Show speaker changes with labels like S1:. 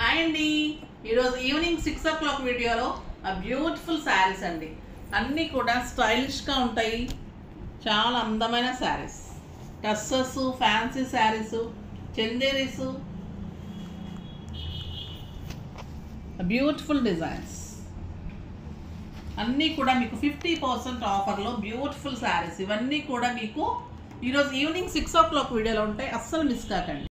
S1: Hi అండి. ఈరోజు evening six ఓ clock వీడియోలో ఆ బ్యూటిఫుల్ శారీస్ అండి. అన్నీ కూడా స్టైలిష్గా ఉంటాయి. చాలా అందమైన saris. టస్సెస్ fancy saris Chanderis beautiful designs. అన్నీ కూడా మీకు ఫిఫ్టీ పర్సెంట్ ఆఫర్లో బ్యూటిఫుల్ శారీస్. ఇవన్నీ కూడా మీకు ఈరోజు ఈవినింగ్ సిక్స్ ఓ క్లాక్ వీడియోలో ఉంటాయి. అస్సలు మిస్ కాకండి.